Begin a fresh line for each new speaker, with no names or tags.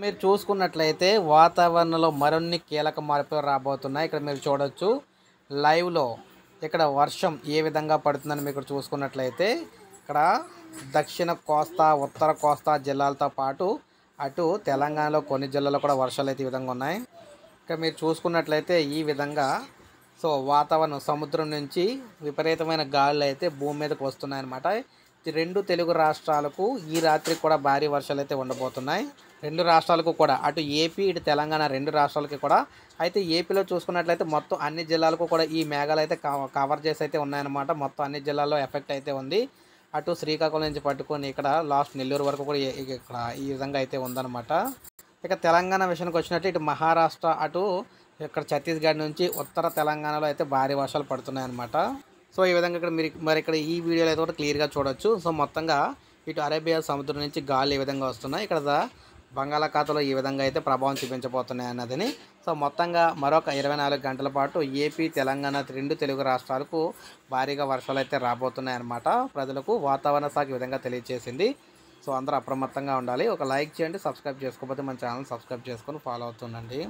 మీరు చూసుకున్నట్లయితే వాతావరణంలో మరిన్ని కీలక మార్పులు రాబోతున్నాయి. ఇక్కడ మీరు చూడొచ్చు లైవ్లో ఇక్కడ వర్షం ఏ విధంగా పడుతుందని మీరు ఇక్కడ చూసుకున్నట్లయితే ఇక్కడ దక్షిణ కోస్తా ఉత్తర కోస్తా జిల్లాలతో పాటు అటు తెలంగాణలో కొన్ని జిల్లాలో కూడా వర్షాలు అయితే ఈ విధంగా ఉన్నాయి. ఇక్కడ మీరు చూసుకున్నట్లయితే ఈ విధంగా సో వాతావరణం సముద్రం నుంచి విపరీతమైన గాలులు అయితే భూమి మీదకి వస్తున్నాయన్నమాట. రెండు తెలుగు రాష్ట్రాలకు ఈ రాత్రి కూడా భారీ వర్షాలు అయితే ఉండబోతున్నాయి. రెండు రాష్ట్రాలకు కూడా అటు ఏపీ ఇటు తెలంగాణ రెండు రాష్ట్రాలకి కూడా. అయితే ఏపీలో చూసుకున్నట్లయితే మొత్తం అన్ని జిల్లాలకు కూడా ఈ మేఘాలు అయితే కవ- కవర్ చేసి అయితే ఉన్నాయన్నమాట. మొత్తం అన్ని జిల్లాల్లో ఎఫెక్ట్ అయితే ఉంది. అటు శ్రీకాకుళం నుంచి పట్టుకొని ఇక్కడ లాస్ట్ నెల్లూరు వరకు కూడా ఇక్కడ ఈ విధంగా అయితే ఉందన్నమాట. ఇక తెలంగాణ విషయానికి వచ్చినట్టు ఇటు మహారాష్ట్ర అటు ఇక్కడ ఛత్తీస్గఢ్ నుంచి ఉత్తర తెలంగాణలో అయితే భారీ వర్షాలు పడుతున్నాయన్నమాట. సో ఈ విధంగా ఇక్కడ మీరు మరి ఇక్కడ ఈ వీడియోలో అయితే కూడా క్లియర్గా చూడొచ్చు. సో మొత్తంగా ఇటు అరేబియా సముద్రం నుంచి గాలి ఏ విధంగా వస్తున్నాయి ఇక్కడ బంగాళాఖాతలో బంగాళాఖాతంలో ఈ విధంగా అయితే ప్రభావం చూపించబోతున్నాయి అన్నదని. సో మొత్తంగా మరొక ఇరవై నాలుగు గంటల పాటు ఏపీ తెలంగాణ రెండు తెలుగు రాష్ట్రాలకు భారీగా వర్షాలు అయితే రాబోతున్నాయి అన్నమాట. ప్రజలకు వాతావరణ శాఖ విధంగా తెలియజేసింది. సో అందరూ అప్రమత్తంగా ఉండాలి. ఒక లైక్ చేయండి సబ్స్క్రైబ్ చేసుకోకపోతే మన ఛానల్ సబ్స్క్రైబ్ చేసుకొని ఫాలో అవుతుండండి.